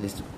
Listo.